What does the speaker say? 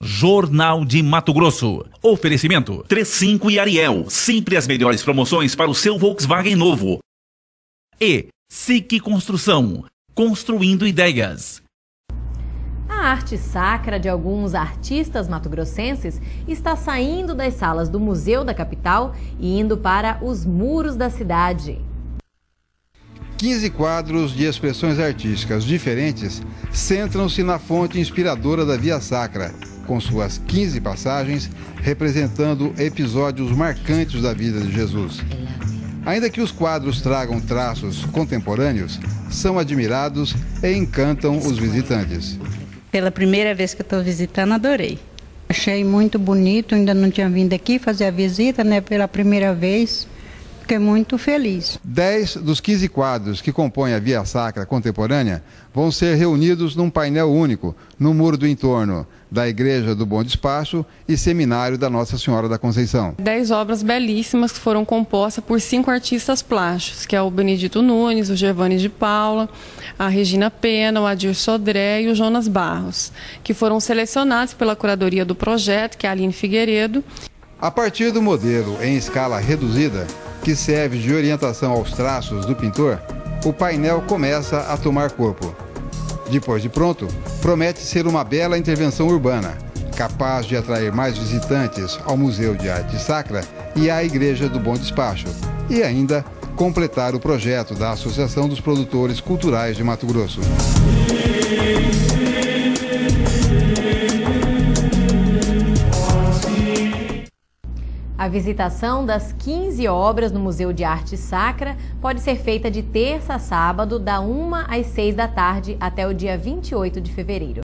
Jornal de Mato Grosso. Oferecimento 35 e Ariel. Sempre as melhores promoções para o seu Volkswagen novo. E SIC Construção. Construindo ideias. A arte sacra de alguns artistas matogrossenses está saindo das salas do Museu da Capital e indo para os muros da cidade. 15 quadros de expressões artísticas diferentes centram-se na fonte inspiradora da Via Sacra, com suas 15 passagens representando episódios marcantes da vida de Jesus. Ainda que os quadros tragam traços contemporâneos, são admirados e encantam os visitantes. Pela primeira vez que estou visitando, adorei. Achei muito bonito, ainda não tinha vindo aqui fazer a visita, né, pela primeira vez. Fiquei muito feliz. Dez dos 15 quadros que compõem a Via Sacra contemporânea vão ser reunidos num painel único no muro do entorno da Igreja do Bom Despacho e Seminário da Nossa Senhora da Conceição. Dez obras belíssimas que foram compostas por cinco artistas plásticos, que é o Benedito Nunes, o Gervani de Paula, a Regina Pena, o Adir Sodré e o Jonas Barros, que foram selecionados pela curadoria do projeto, que é a Aline Figueiredo. A partir do modelo em escala reduzida, que serve de orientação aos traços do pintor, o painel começa a tomar corpo. Depois de pronto, promete ser uma bela intervenção urbana, capaz de atrair mais visitantes ao Museu de Arte Sacra e à Igreja do Bom Despacho, e ainda completar o projeto da Associação dos Produtores Culturais de Mato Grosso. A visitação das 15 obras no Museu de Arte Sacra pode ser feita de terça a sábado, da 1 às 6 da tarde, até o dia 28 de fevereiro.